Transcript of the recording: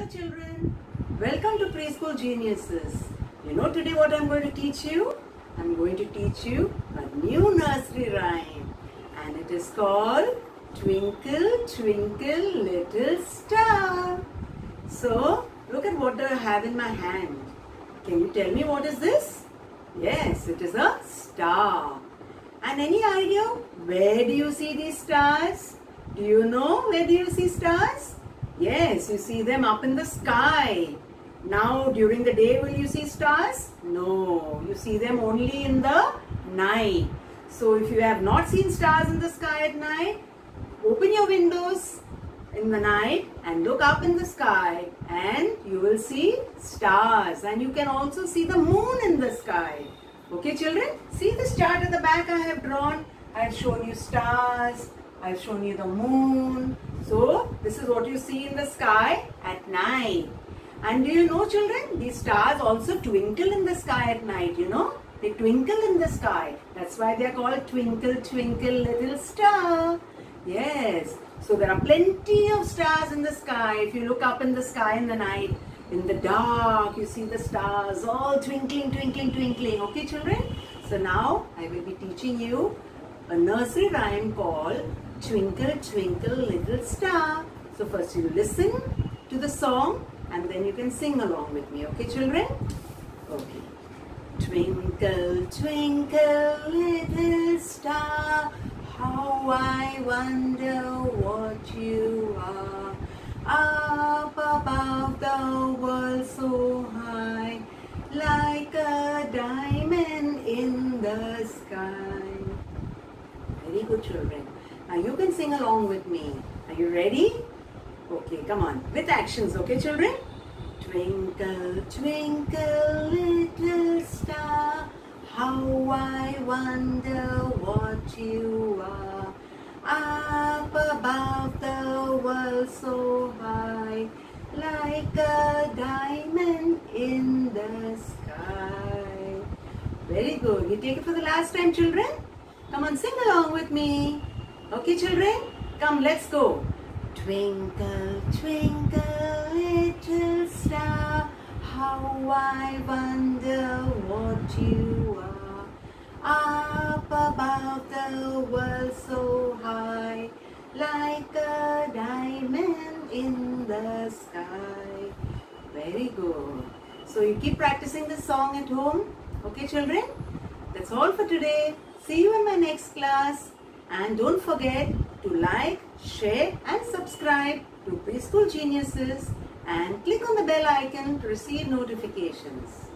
Hello children, welcome to Preschool Geniuses. You know today what I'm going to teach you? I'm going to teach you a new nursery rhyme and it is called Twinkle Twinkle Little Star. So look at what I have in my hand. Can you tell me what is this? Yes, it is a star. And any idea where do you see these stars? Do you know where do you see stars? Yes, you see them up in the sky. Now, during the day, will you see stars? No, you see them only in the night. So, if you have not seen stars in the sky at night, open your windows in the night and look up in the sky and you will see stars and you can also see the moon in the sky. Okay children, see this chart at the back I have drawn. I have shown you stars, I have shown you the moon. So this is what you see in the sky at night. And do you know children, these stars also twinkle in the sky at night, you know. They twinkle in the sky. That's why they are called twinkle twinkle little star. Yes. So there are plenty of stars in the sky. If you look up in the sky in the night, in the dark, you see the stars all twinkling, twinkling, twinkling. Okay children? So now I will be teaching you a nursery rhyme called Twinkle Twinkle Little Star. So first you listen to the song and then you can sing along with me. Okay children? Okay. Twinkle, twinkle, little star, how I wonder what you are. Up above the world so high, like a diamond in the sky. Very good children. Now you can sing along with me. Are you ready? Okay, come on. With actions, okay children? Twinkle, twinkle, little star, how I wonder what you are. Up above the world so high, like a diamond in the sky. Very good. You take it for the last time, children? Come on, sing along with me. Okay, children? Come, let's go. Twinkle, twinkle, little star, how I wonder what you are. Up above the world so high, like a diamond in the sky. Very good. So you keep practicing the song at home. Okay, children? That's all for today. See you in my next class. And don't forget to like, share and subscribe to Preschool Geniuses and click on the bell icon to receive notifications.